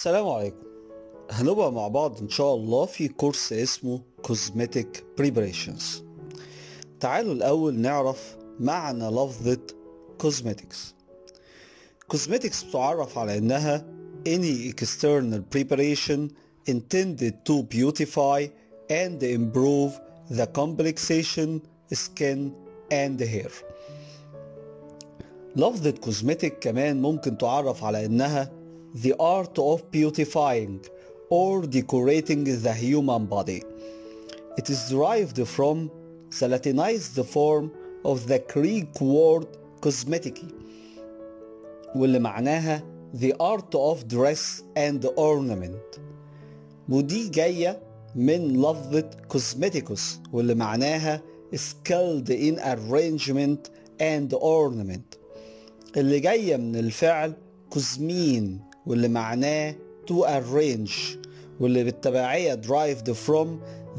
السلام عليكم هنبقى مع بعض ان شاء الله في كورس اسمه Cosmetic Preparations تعالوا الأول نعرف معنى لفظة Cosmetics Cosmetics بتعرف على انها any external preparation intended to beautify and improve the complexation, skin and hair لفظة cosmetic كمان ممكن تعرف على انها the art of beautifying or decorating the human body. It is derived from the Latinized form of the Greek word cosmetic واللي معناها the art of dress and ornament ودي جاية من لفظة cosmeticus واللي معناها skilled in arrangement and ornament اللي جاية من الفعل كوزمين واللي معناه to arrange واللي بالتبعية derived from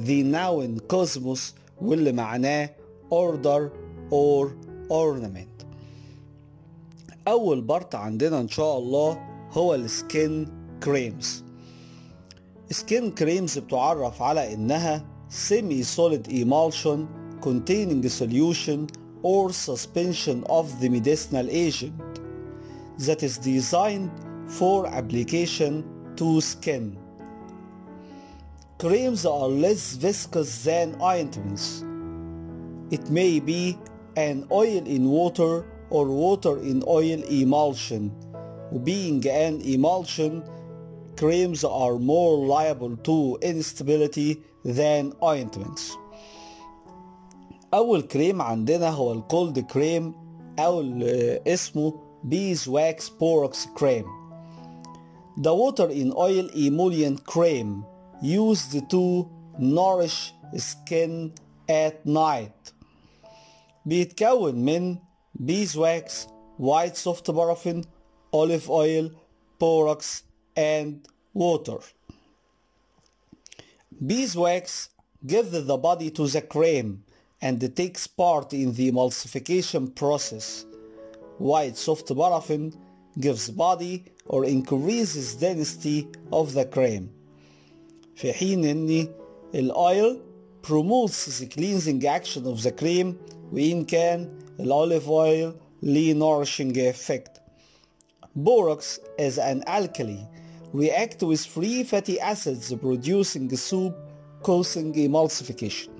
the noun cosmos واللي معناه order or ornament أول بارت عندنا إن شاء الله هو السكين كريمز سكين كريمز بتعرف على إنها semi solid emulsion containing solution or suspension of the medicinal agent that is designed for application to skin. Creams are less viscous than ointments. It may be an oil in water or water in oil emulsion. Being an emulsion, creams are more liable to instability than ointments. أول كريم عندنا هو الكولد كريم أو اسمه beeswax borax cream. The water in oil emollient cream used to nourish skin at night. بيتكون من beeswax, white soft paraffin, olive oil, borax, and water. Beeswax gives the body to the cream and takes part in the emulsification process. White soft paraffin gives body or increases density of the cream. في حين ان الاويل promotes the cleansing action of the cream وإن كان الأوليف oil ليه nourishing effect. Borax is an alkali react with free fatty acids producing soup causing emulsification.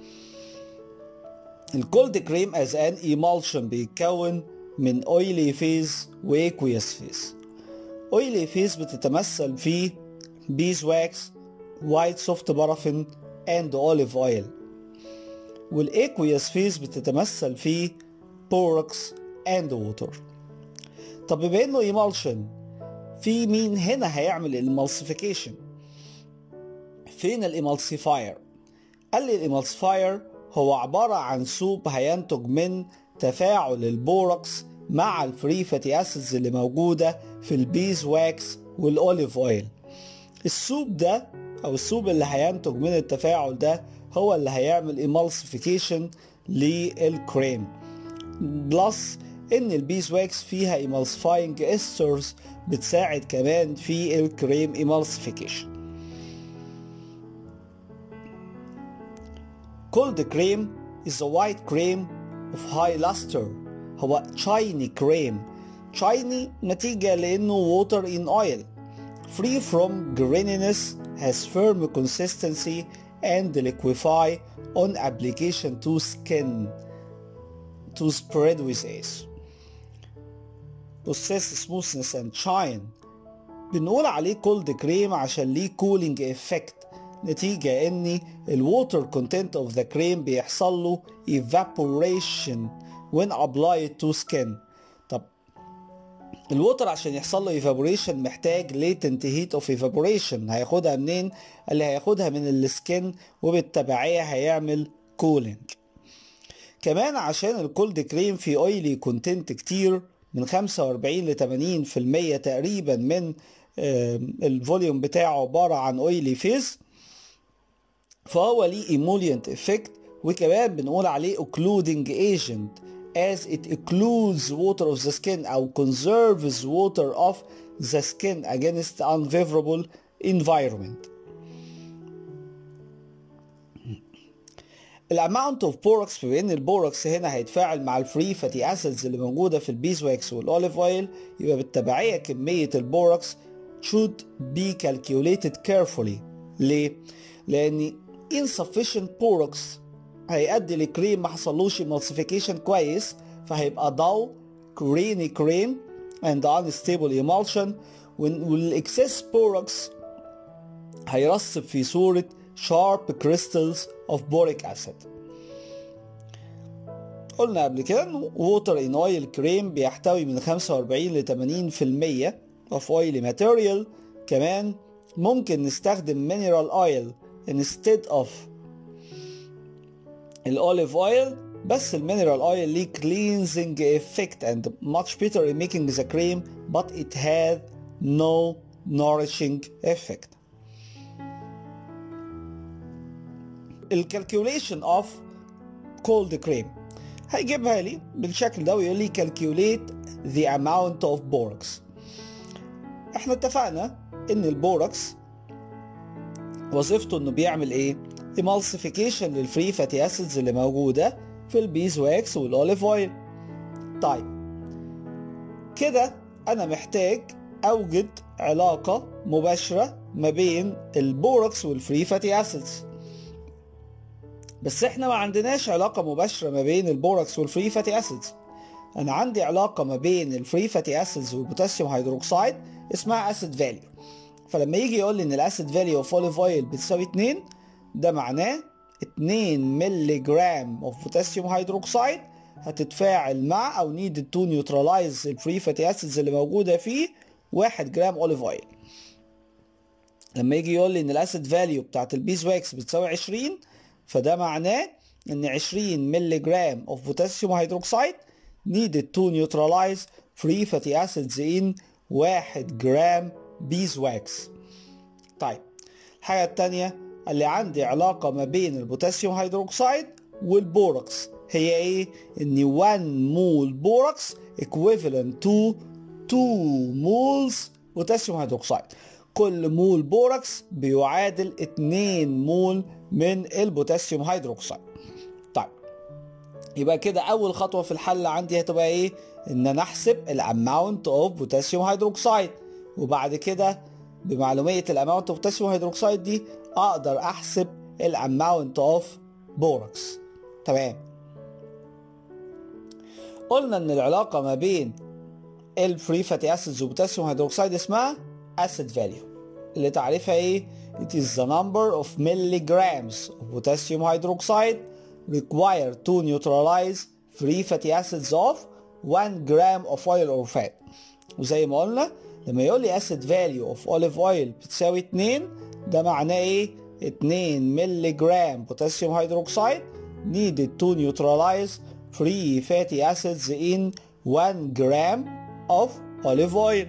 الكولد كريم as an emulsion بيتكون من oily phase و aqueous phase. Oily phase بتتمثل في beeswax, white soft paraffin and olive oil. وال aqueous phase بتتمثل في borax and water. طب بما إنه emulsion في مين هنا هيعمل ال emulsification؟ فين ال emulsifier؟ قال لي ال emulsifier هو عبارة عن soap هينتج من تفاعل ال borax مع ال free fatty acids اللي موجودة في ال beeswax وال olive oil. ال soap ده أو ال soap اللي هينتج من التفاعل ده هو اللي هيعمل emulsification للكريم plus إن ال beeswax فيها emulsifying esters بتساعد كمان في الكريم emulsification. Cold cream is a white cream of high luster. هو shiny cream. Shiny نتيجة لأنه water in oil free from graininess has firm consistency and liquefy on application to skin to spread with ease possess smoothness and shine بنقول عليه cold cream عشان ليه cooling effect نتيجة ان الووتر content of the cream بيحصل له evaporation when applied to skin ال water عشان يحصل له evaporation محتاج latent heat of evaporation. هياخدها منين؟ اللي هياخدها من ال skin وبالتبعية هيعمل cooling. كمان عشان ال cold cream فيه oily content كتير من 45 ل 80% تقريبا من ال volume بتاعه عبارة عن oily phase فهو ليه emollient effect وكمان بنقول عليه occluding agent. As it occludes water of the skin أو conserves water of the skin against unfavorable environment ال amount of borax بما ان ال borax هنا هيتفاعل مع ال free fatty acids اللي موجوده في ال beeswax وال olive oil يبقى بالتبعيه كميه ال borax should be calculated carefully ليه؟ لأن insufficient borax هيؤدي لكريم ما حصلوش emulsification كويس فهيبقى dull grainy cream and unstable emulsion وال excess borax هيرسب في صورة sharp crystals of boric acid قلنا قبل كده انه water in oil cream بيحتوي من 45 ل 80% of oily material كمان ممكن نستخدم mineral oil instead of الاوليف اويل بس المينرال اويل ليه cleansing effect and much better in making the cream but it has no nourishing effect الكالكوليشن اوف cold cream هيجيبها لي بالشكل ده ويقول لي calculate the amount of borax احنا اتفقنا ان البوركس وظيفته انه بيعمل ايه emulsification لل free fatty acids اللي موجودة في ال beeswax وال olive oil طيب كده أنا محتاج أوجد علاقة مباشرة ما بين ال borax وال free fatty acids بس إحنا ما عندناش علاقة مباشرة ما بين ال borax وال free fatty acids أنا عندي علاقة ما بين ال free fatty acids وال potassium hydroxide اسمها acid value فلما يجي يقول لي إن ال acid value of olive oil بتساوي 2 ده معناه 2 مللي جرام of potassium hydroxide هتتفاعل مع أو needed to neutralize ال free fatty acids اللي موجودة فيه 1 جرام olive oil لما يجي يقول لي إن ال acid value بتاعت ال beeswax بتساوي 20 فده معناه إن 20 مللي جرام of potassium hydroxide needed to neutralize free fatty acids in 1 جرام wax طيب الحاجة التانية اللي عندي علاقة ما بين ال potassium hydroxide وال borax هي إيه؟ إن 1 mole borax equivalent to 2 moles potassium hydroxide كل mole borax بيعادل 2 مول من ال potassium hydroxide طيب يبقى كده أول خطوة في الحل عندي هتبقى إيه؟ إن أنا أحسب ال amount of potassium hydroxide وبعد كده بمعلومية ال amount of potassium hydroxide دي أقدر أحسب ال amount of borax تمام. قلنا إن العلاقة ما بين ال free fatty acids و potassium hydroxide اسمها acid value اللي تعريفها إيه؟ It is the number of milligrams of potassium hydroxide required to neutralize free fatty acids of 1 gram of oil or fat. وزي ما قلنا لما يقول لي acid value of olive oil بتساوي 2 ده معناه إيه؟ 2 مللي جرام potassium hydroxide needed to neutralize free fatty acids in 1 gram of olive oil.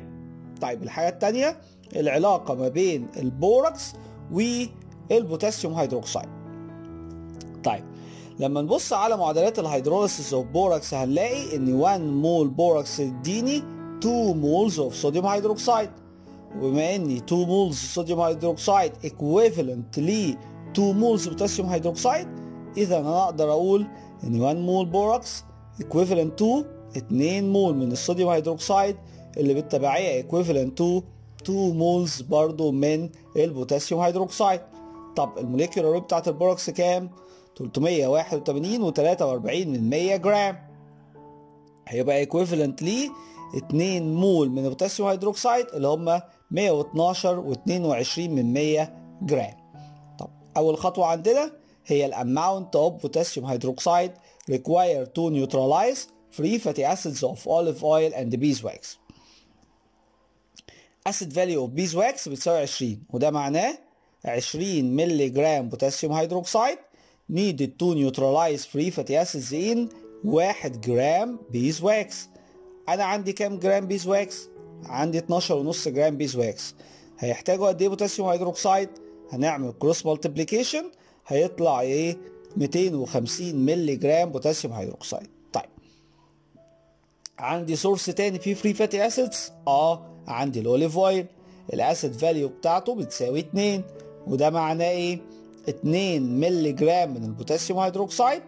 طيب الحاجة التانية العلاقة ما بين ال borax وال potassium hydroxide طيب لما نبص على معادلات ال hydrolysis of borax هنلاقي إن 1 mole borax يديني 2 moles of sodium hydroxide وبما ان 2 moles sodium hydroxide equivalent ل 2 moles potassium hydroxide اذا أنا أقدر أقول ان 1 mole borax equivalent to 2 مول من ال sodium hydroxide اللي بالتبعية equivalent to 2 moles برضو من ال potassium hydroxide طب ال molecular weight بتاعت ال borax كام 381 و43 من 100 جرام هيبقى equivalent ل 2 مول من ال potassium hydroxide اللي هم 112 و22 من 100 جرام. طب أول خطوة عندنا هي ال amount of potassium hydroxide required to neutralize free fatty acids of olive oil and beeswax. Acid value of beeswax بتساوي 20 وده معناه 20 مللي جرام potassium hydroxide needed to neutralize free fatty acids in 1 جرام beeswax. أنا عندي كام جرام beeswax عندي 12 ونص جرام beeswax هيحتاجوا قد إيه potassium hydroxide هنعمل cross multiplication هيطلع إيه؟ 250 مللي جرام potassium hydroxide طيب. عندي source تاني فيه free fatty acids آه عندي ال olive oil ال acid value بتاعته بتساوي 2 وده معناه إيه؟ 2 مللي جرام من ال potassium hydroxide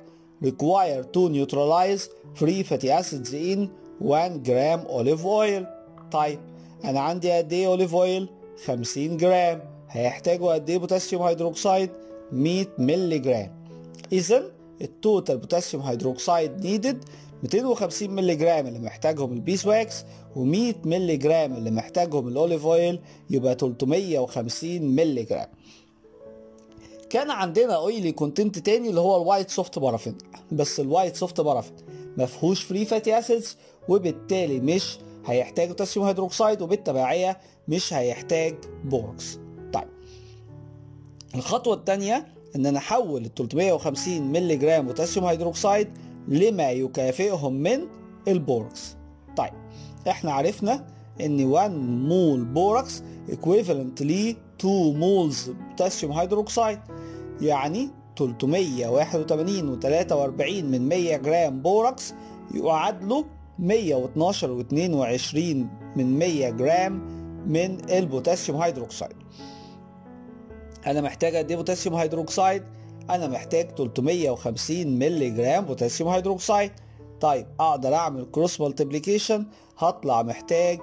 required to neutralize free fatty acids in 1 جرام olive oil. طيب أنا عندي قد إيه olive oil؟ 50 جرام. هيحتاجوا قد إيه potassium hydroxide 100 مللي جرام. اذا ال total potassium hydroxide needed 250 مللي جرام اللي محتاجهم ال beeswax و100 مللي جرام اللي محتاجهم ال olive oil يبقى 350 مللي جرام. كان عندنا oily content تاني اللي هو ال white soft paraffin. بس ال white soft paraffin ما فيهوش free fatty acids وبالتالي مش هيحتاج potassium hydroxide وبالتبعية مش هيحتاج borax طيب الخطوة الثانية إن أنا احول ال 350 مللي جرام potassium hydroxide لما يكافئهم من ال borax طيب إحنا عرفنا إن 1 mole borax equivalent ل 2 moles potassium hydroxide يعني 381 و43 من 100 جرام borax يعادلوا 112 و22 من 100 جرام من ال potassium hydroxide. أنا محتاج قد إيه potassium hydroxide؟ أنا محتاج 350 مللي جرام potassium hydroxide. طيب أقدر أعمل cross multiplication هطلع محتاج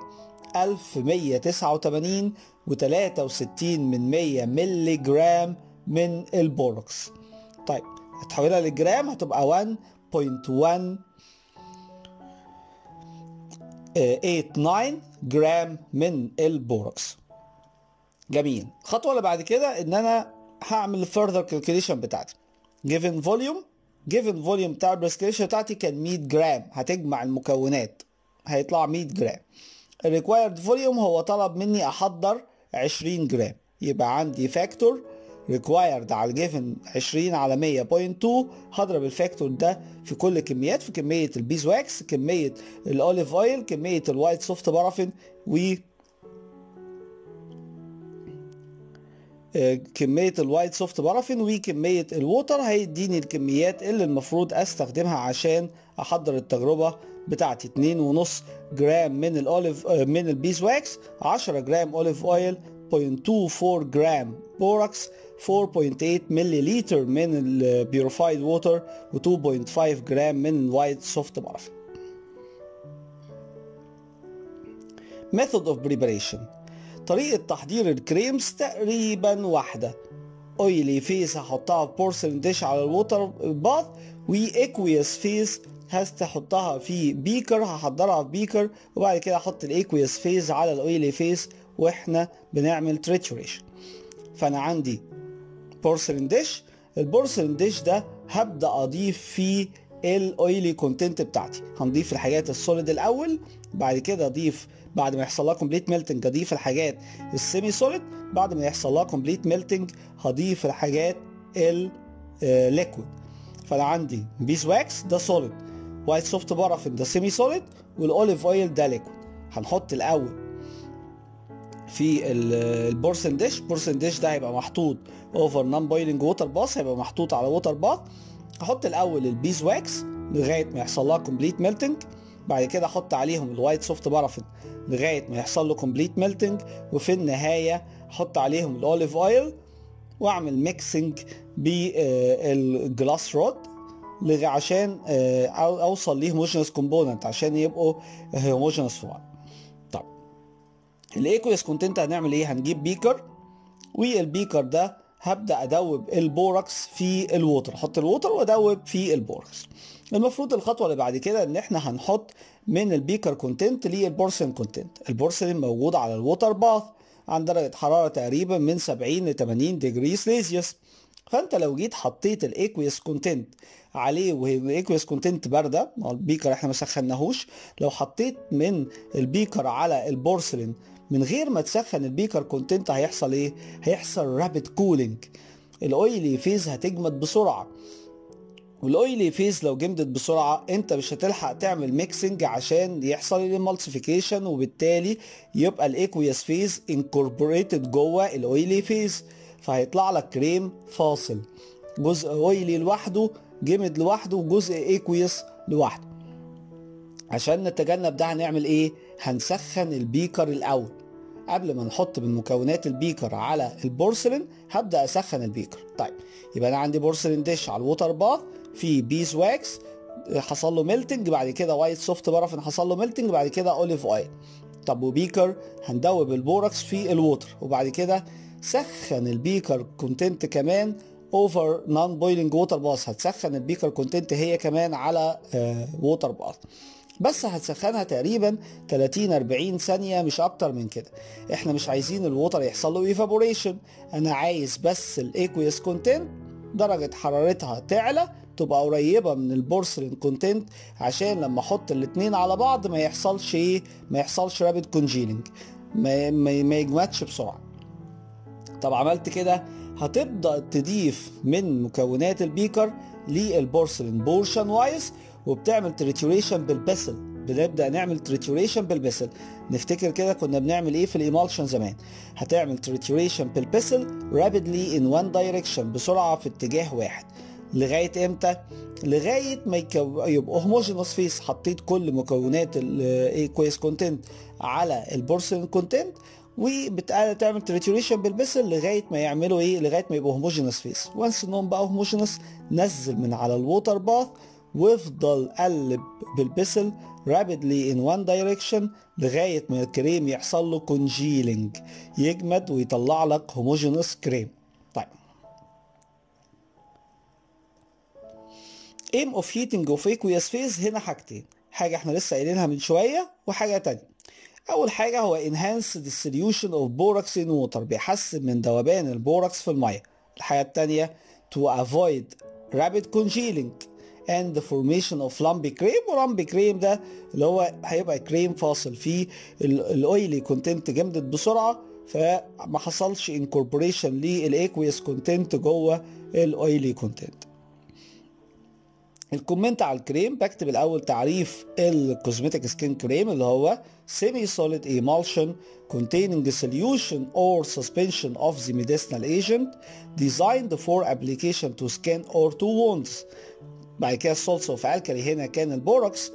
1189 و63 من 100 مللي جرام من ال borax. طيب هتحولها للجرام هتبقى 1.189 جرام من ال borax. جميل. الخطوه اللي بعد كده إن أنا هعمل further calculation بتاعتي. given volume given volume بتاع ال prescription بتاعتي كان 100 جرام. هتجمع المكونات. هيطلع 100 جرام. ال required volume هو طلب مني أحضر 20 جرام. يبقى عندي factor required على ال given 20 على 100.2 هضرب ال factor ده في كل كميات في كمية ال beeswax كمية ال olive oil كمية ال white soft paraffin و كمية ال white soft paraffin وكمية ال water هيديني الكميات اللي المفروض أستخدمها عشان أحضر التجربة بتاعتي. 2.5 جرام من ال olive من ال beeswax 10 جرام olive oil 0.24 جرام borax 4.8 ملي لتر من ال purified water و2.5 جرام من ال white soft paraffin method of preparation. طريقة تحضير ال creams تقريبا واحدة. oily phase هحطها في porcelain dish على ال water bath و aqueous phase هحطها في beaker هحضرها في beaker وبعد كده أحط ال aqueous phase على ال oily phase وإحنا بنعمل trituration فأنا عندي porcelain dish ال porcelain dish ده هبدأ أضيف فيه ال oily content بتاعتي. هنضيف الحاجات ال solid الأول بعد كده أضيف بعد ما يحصل لها complete melting اضيف الحاجات ال semisolid بعد ما يحصل لها complete melting هضيف الحاجات ال liquid فأنا عندي beeswax ده solid white soft paraffin ده semisolid وال olive oil ده liquid هنحط الأول في ال porcelain dish porcelain dish ده هيبقى محطوط over non-boiling water bath هيبقى محطوط على water bath هحط الأول ال beeswax لغاية ما يحصل لها complete melting بعد كده أحط عليهم ال white soft paraffin لغاية ما يحصل له complete melting وفي النهاية أحط عليهم ال olive oil وأعمل mixing بال glass rod عشان أوصل ل homogeneous component عشان يبقوا homogeneous في بعض. طب ال aqueous content هنعمل إيه؟ هنجيب beaker وال beaker ده هبدأ أدوب ال borax في ال water أحط ال water وأدوب في ال borax. المفروض الخطوة اللي بعد كده إن إحنا هنحط من ال beaker content لل porcelain content ال porcelain موجود على ال water bath عند درجة حرارة تقريبا من 70 ل 80 degree Celsius فأنت لو جيت حطيت ال aqueous content عليه وهي ال aqueous content باردة ال beaker إحنا ما سخناهوش. لو حطيت من ال beaker على البورسلين من غير ما تسخن ال beaker content هيحصل إيه؟ هيحصل rapid cooling ال oily phase هتجمد بسرعة. وال oily phase لو جمدت بسرعة أنت مش هتلحق تعمل mixing عشان يحصل ال emulsification وبالتالي يبقى ال aqueous phase incorporated جوه ال oily phase فهيطلع لك كريم فاصل. جزء oily لوحده جمد لوحده وجزء aqueous لوحده. عشان نتجنب ده هنعمل إيه؟ هنسخن ال beaker الأول. قبل ما نحط من مكونات ال beaker على البورسلين هبدأ أسخن ال beaker. طيب يبقى أنا عندي porcelain dish على ال water bath في beeswax حصل له melting بعد كده white soft paraffin حصل له melting بعد كده olive oil. طب و beaker؟ هندوب ال borax في ال water وبعد كده سخن ال beaker content كمان over non boiling water bath هتسخن ال beaker content هي كمان على water bath بس هتسخنها تقريبا 30 40 ثانية مش أكتر من كده. إحنا مش عايزين ال water يحصل له evaporation أنا عايز بس ال aqueous content درجة حرارتها تعلى تبقى قريبة من ال porcelain content عشان لما أحط الاتنين على بعض ما يحصلش إيه؟ ما يحصلش rapid congealing ما, ما, ما يجمدش بسرعة. طب عملت كده؟ هتبدأ تضيف من مكونات ال beaker لل porcelain. portion wise وبتعمل trituration بال pestle بنبدأ نعمل trituration بال pestle نفتكر كده كنا بنعمل إيه في ال emulsion زمان. هتعمل trituration بال pestle rapidly in one direction بسرعة في اتجاه واحد. لغاية إمتى؟ لغاية ما يكو... homogeneous phase حطيت كل مكونات ال aqueous content على ال porcelain content وبتعمل trituration بال pestle لغاية ما يعملوا إيه؟ لغاية ما يبقوا homogeneous phase once انهم بقوا homogeneous نزل من على ال water bath وافضل قلب بال pestle rapidly in one direction لغاية ما الكريم يحصل له congealing يجمد ويطلع لك homogeneous cream طيب. aim of heating of aqueous phase هنا حاجتين حاجة إحنا لسه قايلينها من شوية وحاجة تانية. أول حاجة هو enhance the solution of borax in water بيحسن من ذوبان ال borax في المية. الحاجة التانية to avoid rapid congealing. and the formation of lumpy cream. ولامبي كريم ده اللي هو هيبقى كريم فاصل فيه ال oily content جمدت بسرعة فما حصلش incorporation لل aqueous content جوه ال oily content ال comment على الكريم بكتب الأول تعريف ال cosmetic skin cream اللي هو semi solid emulsion containing a solution or suspension of the medicinal agent designed for application to skin or to wounds. بعد كده of alkali هنا كان ال borax.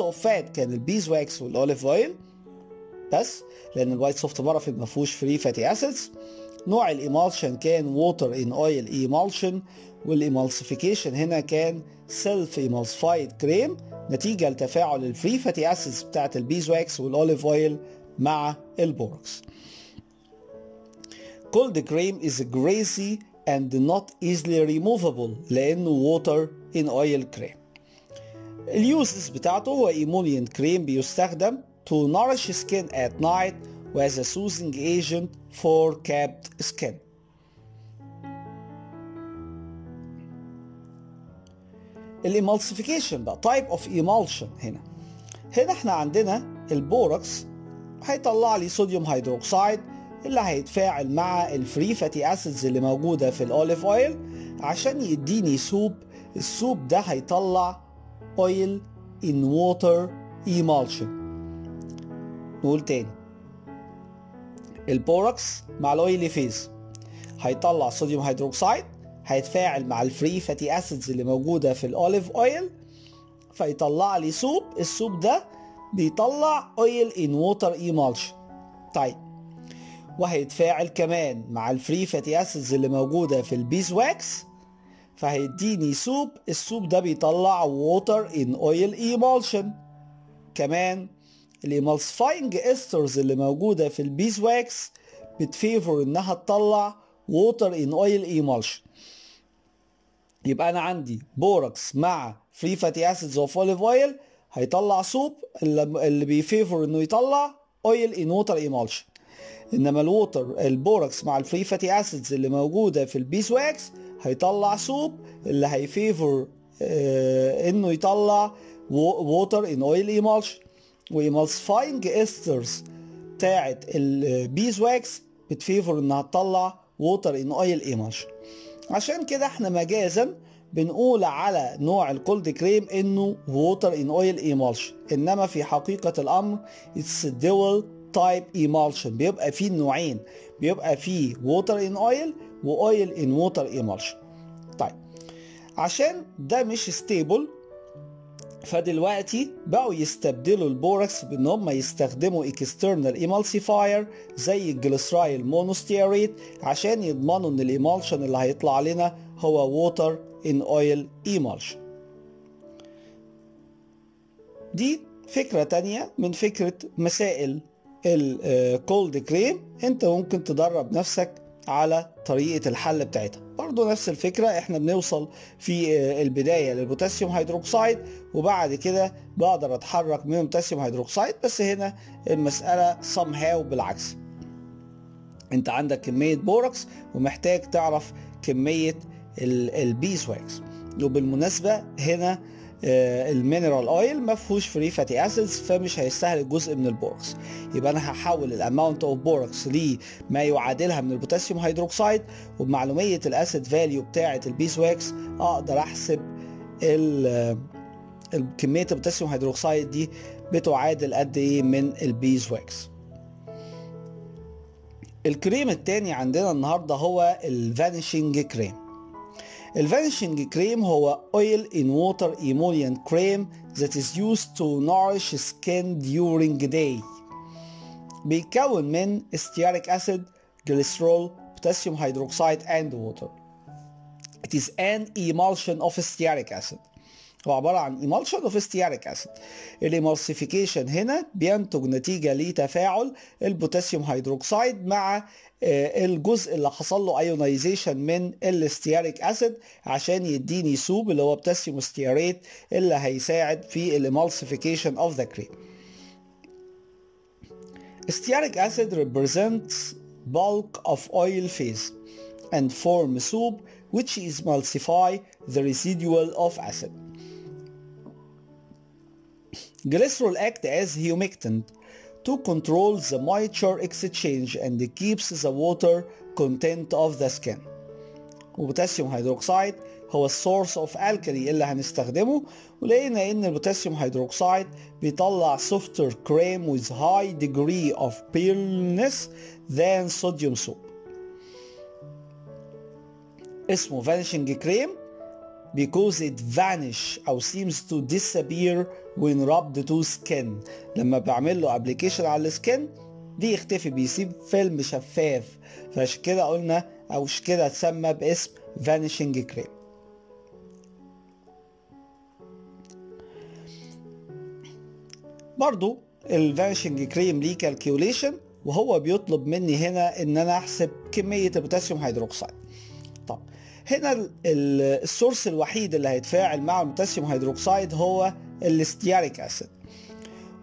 of fat كان ال beeswax وال olive oil. بس لأن ال white soft paraffin ما فيهوش free fatty acids نوع ال emulsion كان water in oil emulsion وال emulsification هنا كان self emulsified cream نتيجة لتفاعل ال free fatty acids بتاعت ال beeswax وال olive oil مع ال borax. cold cream is greasy and not easily removable. لأنه water in oil cream. ال uses بتاعته هو emollient cream بيستخدم to nourish skin at night و as a soothing agent for chapped skin. ال emulsification بقى type of emulsion هنا. هنا إحنا عندنا ال borax هيطلع لي sodium hydroxide اللي هيتفاعل مع ال free fatty acids اللي موجودة في ال olive oil عشان يديني soap ال soap ده هيطلع oil in water emulsion نقول تاني. ال borax مع ال oily phase هيطلع sodium hydroxide هيتفاعل مع ال free fatty acids اللي موجودة في ال olive oil فيطلع لي soap. ال soap ده بيطلع oil in water emulsion طيب. وهيتفاعل كمان مع ال free fatty acids اللي موجودة في ال beeswax فهيديني soap ال soap ده بيطلع water in oil emulsion كمان ال emulsifying esters اللي موجودة في ال beeswax بت favor إنها تطلع water in oil emulsion يبقى أنا عندي borax مع free fatty acids of olive oil هيطلع soap اللي بي favor إنه يطلع oil in water emulsion إنما ال water ال borax مع ال free fatty acids اللي موجودة في ال beeswax هيطلع soap اللي هي favor آه إنه يطلع water in oil emulsion و emulsifying esters بتاعت ال beeswax بت favor إنها تطلع water in oil emulsion عشان كده إحنا مجازا بنقول على نوع ال cold cream إنه water in oil emulsion إنما في حقيقة الأمر it's dual type emulsion بيبقى فيه نوعين. بيبقى فيه water in oil و oil in water emulsion طيب عشان ده مش stable فدلوقتي بقوا يستبدلوا ال borax بإن هم يستخدموا external emulsifier زي ال glyceryl monostearate عشان يضمنوا إن ال emulsion اللي هيطلع لنا هو water in oil emulsion دي فكرة تانية من فكرة مسائل ال cold cream أنت ممكن تدرب نفسك على طريقة الحل بتاعتها. برضو نفس الفكرة إحنا بنوصل في البداية للبوتاسيوم هيدروكسيد وبعد كده بقدر أتحرك من البوتاسيوم هيدروكسيد بس هنا المسألة somehow بالعكس. أنت عندك كمية borax ومحتاج تعرف كمية ال beeswax وبالمناسبة هنا ال mineral oil ما فيهوش free fatty acids فمش هيستهلك جزء من ال borax. يبقى أنا هحول ال amount of borax لما يعادلها من البوتاسيوم هيدروكسيد وبمعلومية ال acid value بتاعة ال beeswax أقدر أحسب كمية البوتاسيوم هيدروكسيد دي بتعادل قد إيه من ال beeswax الكريم التاني عندنا النهارده هو ال vanishing cream الفانيشنج كريم هو oil in water emollient cream that is used to nourish skin during day بيتكون من stearic acid, glycerol, potassium hydroxide and water. It is an emulsion of stearic acid. هو عبارة عن emulsion of stearic acid. الامالسيفيكيشن هنا بينتج نتيجة لتفاعل البوتاسيوم هيدروكسيد مع الجزء اللي حصل له ionization من ال stearic acid عشان يديني soap اللي هو potassium stearate اللي هيساعد في ال emulsification of the cream. Stearic acid represents bulk of oil phase and form soup which emulsify the residual of acid. Glycerol act as humectant to control the moisture exchange and keeps the water content of the skin. وبوتاسيوم هيدروكسيد هو السورس اوف الكالي اللي هنستخدمه ولقينا ان البوتاسيوم هيدروكسيد بيطلع softer cream with high degree of paleness than sodium soap. اسمه vanishing cream because it vanish أو seems to disappear when rubbed to skin. لما بعمل له ابلكيشن على السكن بيختفي بيسيب فيلم شفاف. فعشان كده قلنا أو كده اتسمى باسم vanishing cream. برضو ال vanishing cream ليه calculation وهو بيطلب مني هنا إن أنا أحسب كمية البوتاسيوم هيدروكسيد هنا ال source الوحيد اللي هيتفاعل مع البوتاسيوم هيدروكسيد هو ال stearic acid.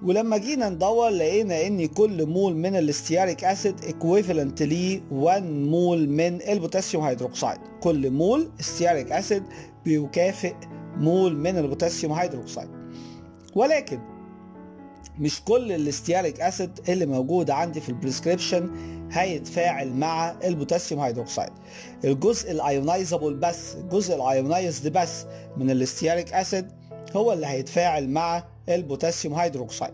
ولما جينا ندور لقينا إن كل مول من ال stearic acid equivalent ليه 1 مول من البوتاسيوم هيدروكسيد كل مول stearic acid بيكافئ مول من البوتاسيوم هيدروكسيد ولكن مش كل ال stearic acid اللي موجود عندي في ال prescription هيتفاعل مع البوتاسيوم هيدروكسيد الجزء ال ionizable بس الجزء ال ionized بس من ال stearic acid هو اللي هيتفاعل مع البوتاسيوم هيدروكسيد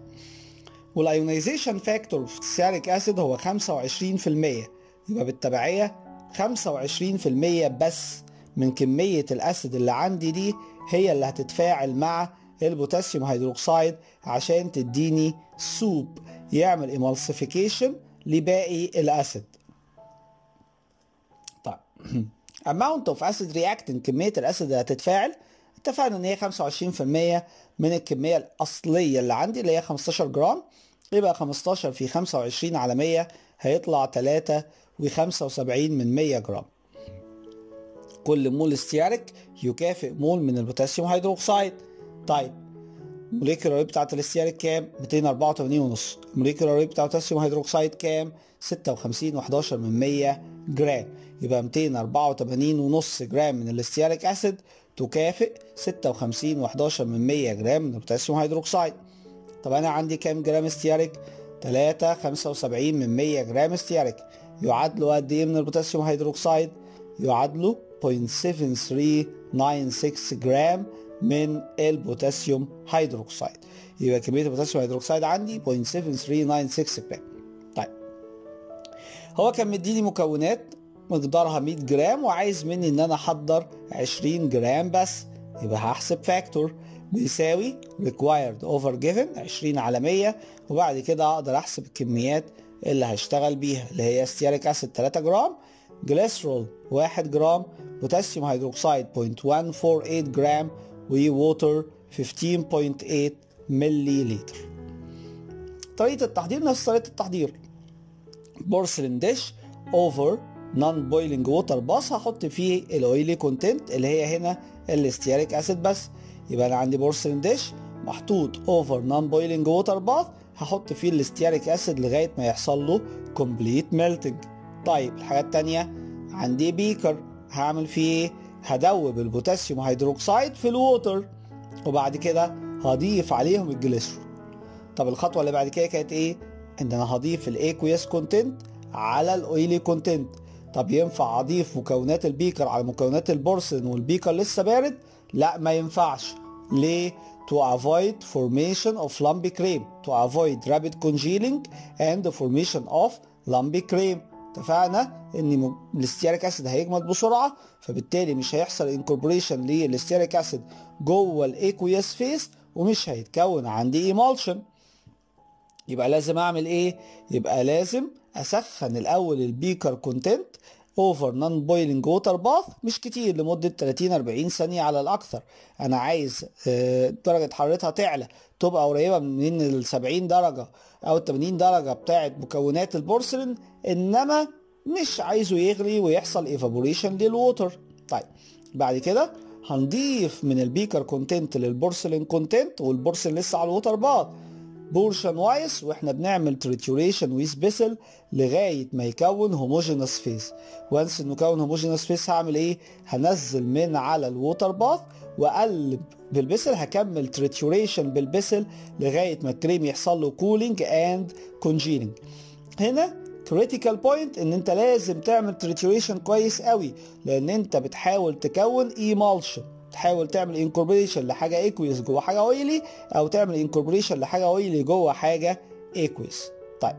وال ionization factor في ال stearic acid هو 25% يبقى بالتبعية 25% بس من كمية ال acid اللي عندي دي هي اللي هتتفاعل مع البوتاسيوم هيدروكسيد عشان تديني soap يعمل emulsification لباقي ال acid. طيب. Amount of acid reactant كمية ال acid اللي هتتفاعل اتفقنا إن هي 25% من الكمية الأصلية اللي عندي اللي هي 15 جرام. يبقى 15 في 25 على 100 هيطلع 3 و75 من 100 جرام. كل مول stearic يكافئ مول من البوتاسيوم هيدروكسيد طيب. molecular weight بتاعت ال stearic كام؟ 284 ونص. ال molecular weight بتاع البوتاسيوم هيدروكسيد كام؟ 56 و11 من 100 جرام. يبقى 284 ونص جرام من ال stearic acid تكافئ 56 و11 من 100 جرام من البوتاسيوم هيدروكسيد طب أنا عندي كام جرام stearic 3 75 من 100 جرام stearic يعادلوا قد إيه من البوتاسيوم هيدروكسيد يعادلوا 0.7396 جرام من البوتاسيوم هيدروكسيد يبقى كمية البوتاسيوم هيدروكسيد عندي 0.7396 جرام طيب. هو كان مديني مكونات مقدارها 100 جرام وعايز مني إن أنا أحضر 20 جرام بس. يبقى هحسب factor بيساوي required over given 20 على 100 وبعد كده أقدر أحسب الكميات اللي هشتغل بيها اللي هي stearic acid 3 جرام جليسرول 1 جرام بوتاسيوم هيدروكسيد 0.148 جرام و water 15.8 ملي لتر طريقة التحضير نفس طريقة التحضير. porcelain dish over non boiling water bath هحط فيه ال oily content اللي هي هنا ال stearic acid بس. يبقى أنا عندي porcelain dish محطوط over non boiling water bath هحط فيه ال stearic acid لغاية ما يحصل له complete melting طيب الحاجة الثانية عندي beaker هعمل فيه إيه؟ هدوب البوتاسيوم هيدروكسيد في ال water وبعد كده هضيف عليهم الجليسرول طب الخطوة اللي بعد كده كانت إيه؟ إن أنا هضيف ال aqueous content على ال oily content. طب ينفع أضيف مكونات ال beaker على مكونات البورسلين وال beaker لسه بارد؟ لا ما ينفعش. ليه؟ To avoid formation of lumpy cream. To avoid rapid congealing and the formation of lumpy cream. اتفقنا إن ال stearic acid هيجمد بسرعة فبالتالي مش هيحصل incorporation لل stearic acid جوه ال aqueous phase ومش هيتكون عندي emulsion يبقى لازم أعمل إيه؟ يبقى لازم أسخن الأول ال beaker content over non boiling water bath مش كتير لمدة 30 40 ثانية على الأكثر. أنا عايز درجة حرارتها تعلى تبقى قريبة من ال 70 درجة أو ال 80 درجة بتاعه مكونات البورسلين إنما مش عايزه يغلي ويحصل evaporation لل water طيب بعد كده هنضيف من ال beaker content لل porcelain content وال porcelain لسه على ال water bath portion wise وإحنا بنعمل trituration كويس لغاية ما يكون homogeneous phase once إنه كون homogeneous phase هعمل إيه؟ هنزل من على ال water bath وأقلب بال pestle هكمل trituration بال pestle لغاية ما الكريم يحصل له cooling and congealing هنا critical point إن أنت لازم تعمل trituration كويس قوي لأن أنت بتحاول تكون emulsion تحاول تعمل incorporation لحاجة aqueous جوه حاجة oily أو تعمل incorporation لحاجة oily جوه حاجة aqueous طيب.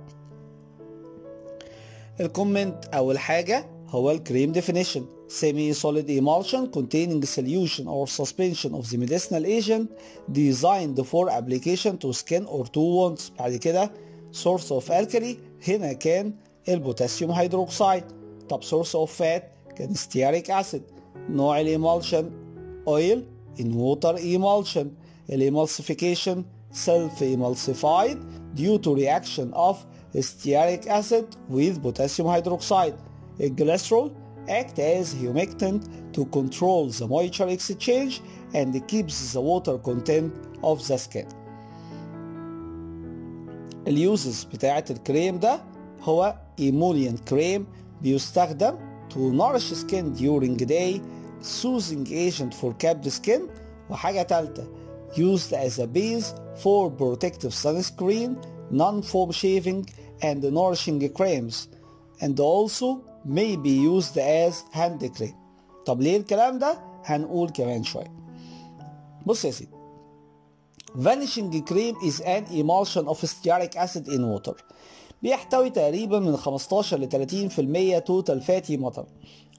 ال comment اول حاجة هو الكريم definition semi solid emulsion containing solution or suspension of the medicinal agent designed for application to skin or to wounds. بعد كده source of alkali هنا كان البوتاسيوم هيدروكسيد طب source of fat كان stearic acid. نوع الإيمالشن oil in water emulsion الإمالسيفيكيشن self emulsified due to reaction of stearic acid with potassium hydroxide الجليسرول act as humectant to control the moisture exchange and keeps the water content of the skin اليوزز بتاعت الكريم ده هو emollient كريم بيستخدم to nourish skin during day soothing agent for capped skin وحاجة تالتة used as a base for protective sunscreen non-foam shaving and nourishing creams and also may be used as hand cream طب ليه الكلام ده هنقول كمان شوية بص يا سيدي vanishing cream is an emulsion of stearic acid in water بيحتوي تقريبا من 15 ل 30% total fatty matter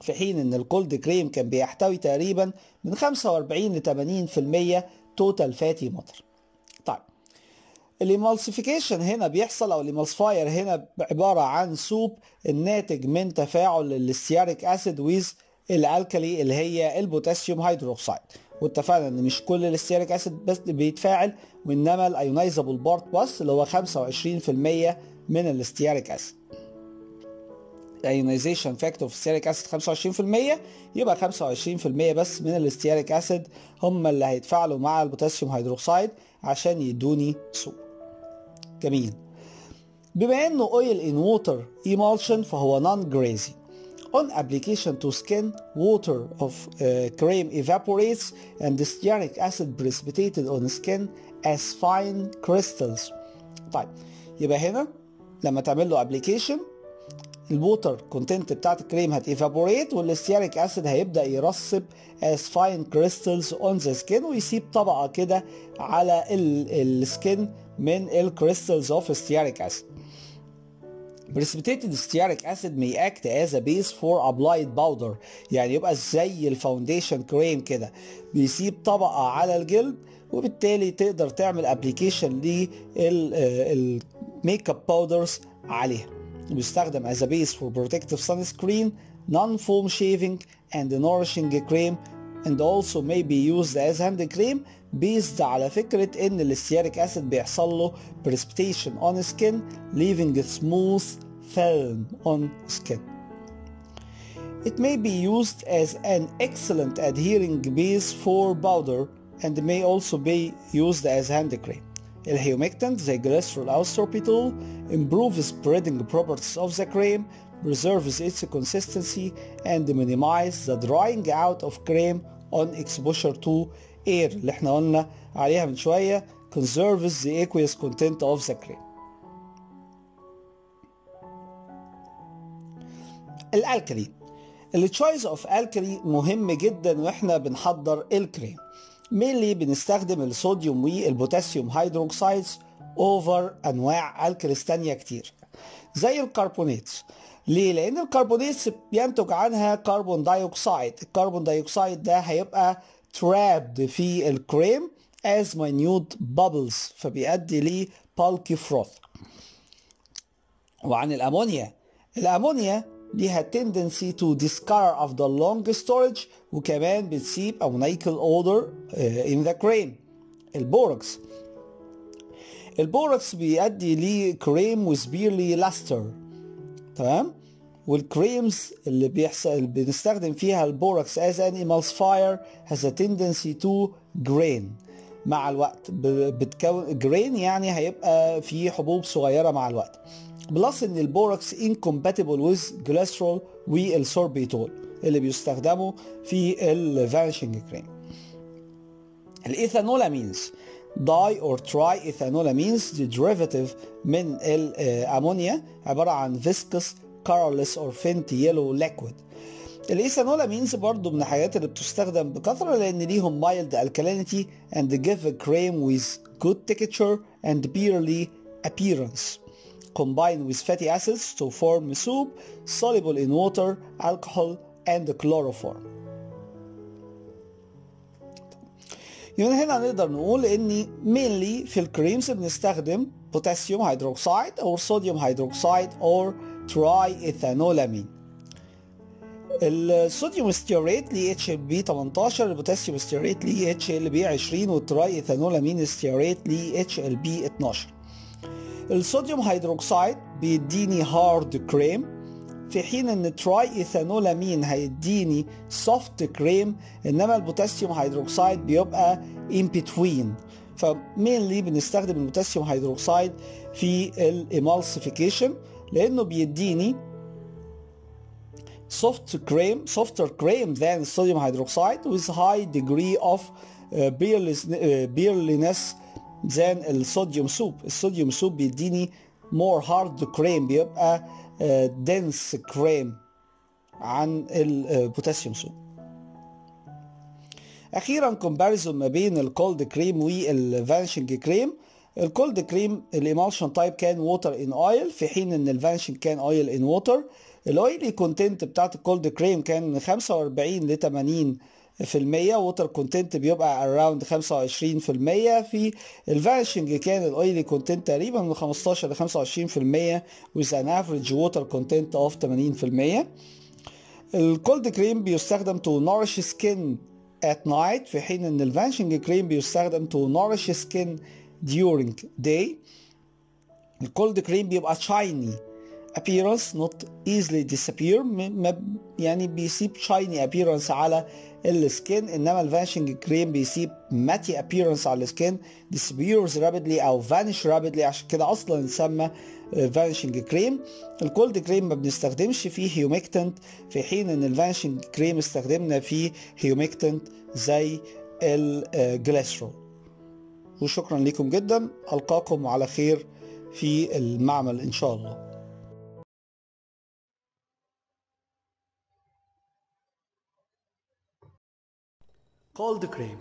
في حين إن ال cold cream كان بيحتوي تقريبا من 45 ل 80% total fatty matter طيب ال emulsification هنا بيحصل أو ال emulsifier هنا عبارة عن soap الناتج من تفاعل ال stearic acid with ال alkali اللي هي ال potassium hydroxide واتفقنا إن مش كل ال stearic acid بس بيتفاعل وإنما ال ionizable part بس اللي هو 25% من ال stearic acid. ال ionization factor في ال stearic acid 25% يبقى 25% بس من ال stearic acid هم اللي هيتفاعلوا مع ال potassium hydroxide عشان يدوني soap جميل. بما إنه oil in water emulsion فهو non greasy on application to skin water of uh, cream evaporates and the stearic acid precipitated on skin as fine crystals. طيب يبقى هنا لما تعمل له application ال water content بتاعت الكريم هت evaporate وال stearic acid هيبدأ يرسب as fine crystals on the skin ويسيب طبقة كده على ال skin من الكريستالز اوف stearic acid. Precipitated stearic acid may act as a base for applied powder. يعني يبقى زي الفاونديشن كريم كده. بيسيب طبقة على الجلد وبالتالي تقدر تعمل ابلكيشن للميك اب باودرز عليها بيستخدم as a base for protective sunscreen non-foam shaving and nourishing cream and also may be used as hand cream based على فكرة ان الاستياريك اسيد بيحصل له precipitation on skin leaving a smooth film on skin. It may be used as an excellent adhering base for powder and may also be used as hand cream. الهيومكتنت زي glycerol أو sorbitol improves spreading properties of the cream, preserves its consistency and minimize the drying out of cream on exposure to air اللي إحنا قلنا عليها من شوية conserves the aqueous content of the cream. ال alkali ال choice of alkali مهم جدا وإحنا بنحضر الكريم mainly بنستخدم ال sodium وال potassium hydroxides over أنواع alkalis تانية كتير زي الكربونات ليه؟ لأن الكربونات بينتج عنها carbon dioxide، ال carbon dioxide ده هيبقى trapped في الكريم as minute bubbles فبيؤدي ل bulky froth. وعن الأمونيا، الأمونيا ليها tendency to discolor after long storage وكمان بتسيب ammoniacal odor in the cream. ال borax. ال borax بيؤدي لكريم pearly luster. تمام؟ وال creams اللي بيحصل بنستخدم فيها ال borax as an emulsifier has a tendency to grain. مع الوقت بتكون grain يعني هيبقى في حبوب صغيرة مع الوقت. plus إن ال borax incompatible with glycerol والسوربيتول اللي بيستخدموا في ال vanishing cream ال ethanolamines di or tri ethanolamines دي derivative من الامونيا عبارة عن فيسكس colorless or faint yellow liquid. الإيثانولامينز برضو من الحاجات اللي بتستخدم بكثرة لأن ليهم mild alkalinity and give a cream with good texture and appearance. Combined with fatty acids to form soup soluble in water, alcohol and chloroform. يعني هنا نقدر نقول إن mainly في ال creams بنستخدم potassium hydroxide أو sodium hydroxide أو triethanolamine ال sodium stearate ليه HLB 18 ال potassium stearate ليه HLB 20 وال triethanolamine stearate ليه HLB 12 ال sodium hydroxide بيديني hard cream في حين إن triethanolamine هيديني soft cream إنما ال potassium hydroxide بيبقى in between. ف mainly بنستخدم ال potassium hydroxide في ال emulsification لأنه بيديني soft cream softer cream than sodium hydroxide with high degree of uh, pearliness than ال sodium soap. ال sodium soap بيديني more hard cream بيبقى uh, dense cream عن ال potassium soap. أخيرا comparison ما بين الكولد كريم والفانشنج كريم الكولد كريم الايمالشن تايب كان water in oil في حين إن ال vanishing كان oil in water ال oily content بتاعت ال cold cream كان من 45 ل 80 في المية water content بيبقى around 25 في المية. في ال vanishing كان ال oily content تقريبا من 15 ل 25 في المية with an average water content of 80 في المية. ال cold cream بيستخدم to nourish skin at night في حين إن ال vanishing cream بيستخدم to nourish skin during day. ال cold cream بيبقى shiny appearance not easily disappear. يعني بيسيب shiny appearance على ال skin إنما ال vanishing cream بيسيب matte appearance على ال skin disappears rapidly أو vanish rapidly. عشان كده أصلا يسمى vanishing cream ال cold cream ما بنستخدمش فيه humectant في حين إن ال vanishing cream استخدمنا فيه humectant زي الجليسرول وشكرا لكم جدا. ألقاكم على خير في المعمل إن شاء الله. Cold cream.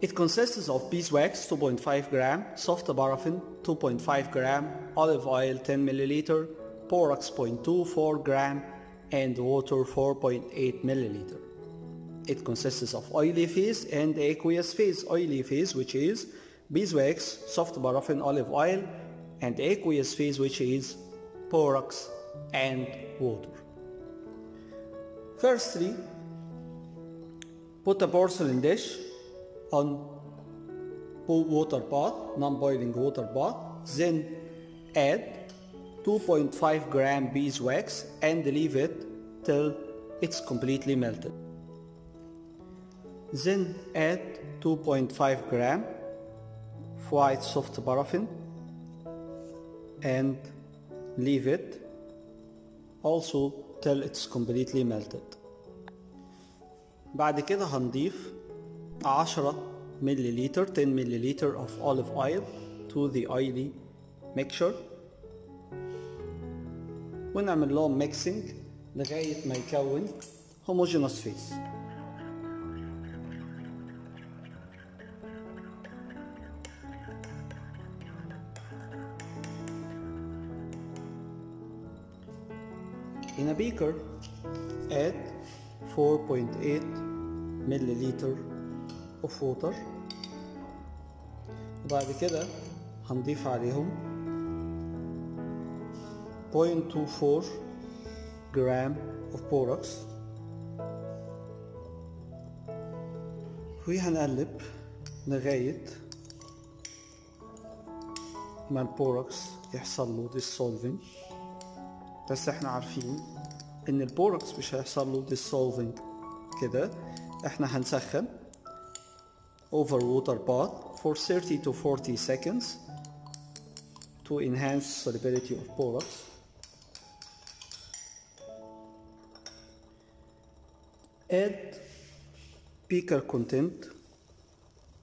It consists of beeswax 2.5 gram, soft paraffin 2.5 gram, olive oil 10 milliliter, borax 0.24 gram, and water 4.8 milliliter. it consists of oily phase and aqueous phase. Oily phase which is beeswax, soft paraffin, olive oil and aqueous phase which is borax and water. Firstly, put a porcelain dish on water bath, non-boiling water bath, then add 2.5 gram beeswax and leave it till it's completely melted. Then add 2.5 gram white soft paraffin and leave it also till it's completely melted بعد كده هنضيف 10 ملليلتر 10 ملليلتر of olive oil to the oily mixture ونعمل لهم ميكسينج لغاية ما يكون homogeneous phase In a beaker, add 4.8 milliliter of water. وبعد كده هنضيف عليهم 0.24 جرام of borax وهنقلب لغاية ما البوركس يحصل له dissolving. بس إحنا عارفين إن البوركس مش هيحصل له dissolving كده. احنا هنسخن over water bath for 30 to 40 seconds to enhance solubility of borax add beaker content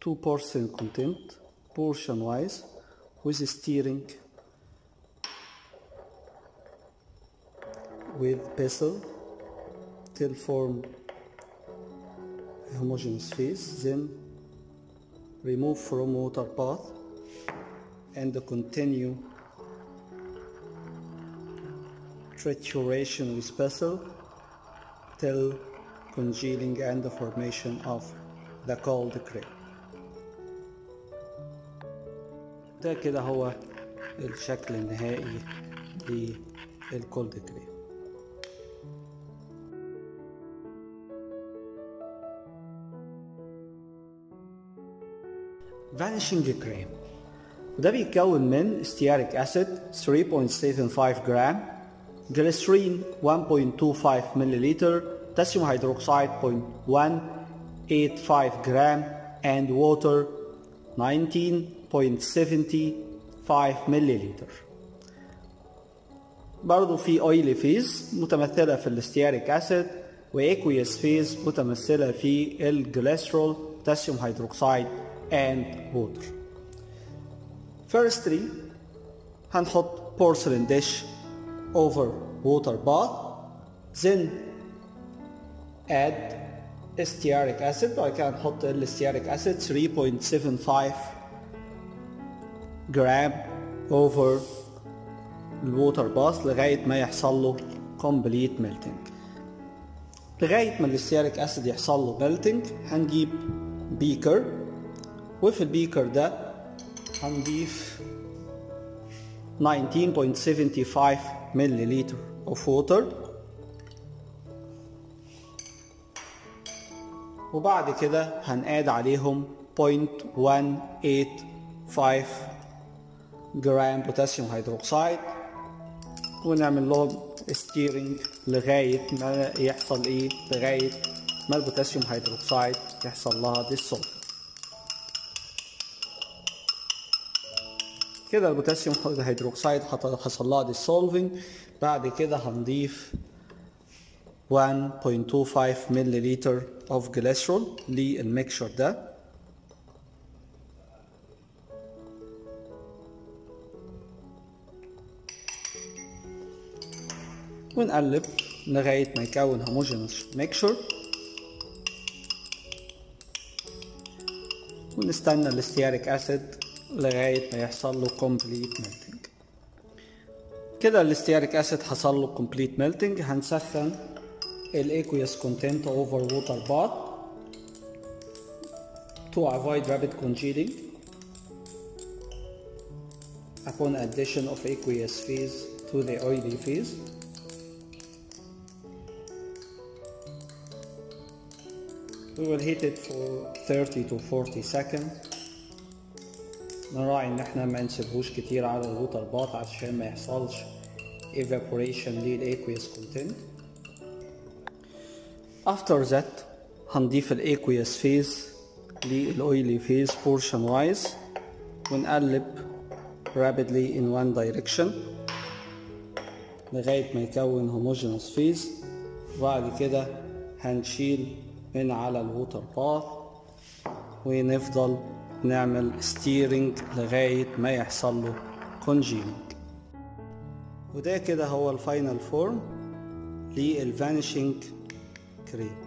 to portion content portion wise with stirring with pestle till form a homogeneous phase then remove from water bath and continue trituration with pestle till congealing and the formation of the cold cream ده كده هو الشكل النهائي للكولد كريم vanishing cream وده بيتكون من stearic acid 3.75 جرام جليسرين 1.25 ملليلتر potassium hydroxide 0.185 جرام and water 19.75 ملليلتر برضو في oily phase متمثلة في الاستياريك acid واكويس phase متمثلة في الجليسرول potassium hydroxide and water. Firstly, هنحط porcelain dish over water bath, then add stearic acid بعد كده هنحط الستياريك acid 3.75 جرام over الووتر باث لغاية ما يحصل له complete melting لغاية ما الستياريك acid يحصل له melting هنجيب بيكر وفي ال beaker ده هنضيف 19.75 ملليلتر of water. وبعد كده هن add عليهم 0.185 جرام potassium hydroxide ونعمل لهم stirring لغاية ما يحصل إيه؟ لغاية ما ال potassium hydroxide يحصل لها dissolve كده ال potassium hydroxide حصل لها dissolving بعد كده هنضيف 1.25 ملليلتر of glycerol لل mixture ده. ونقلب لغاية ما يكون homogeneous mixture ونستنى ال stearic acid لغاية ما يحصل له complete melting كده ال stearic acid حصل له complete melting هنسخن ال aqueous content over water bath to avoid rapid congealing upon addition of aqueous phase to the oily phase we will heat it for 30 to 40 seconds نراعي إن إحنا ما نسيبهوش كتير على الوتر باث عشان ما يحصلش evaporation للاqueous content. After that هنضيف الاqueous phase لل oily phase portion wise ونقلب rapidly in one direction لغاية ما يكون homogeneous phase. وبعد كده هنشيل من على ال water bath ونفضل نعمل stirring لغاية ما يحصل له congealing وده كده هو ال final form لل vanishing كريم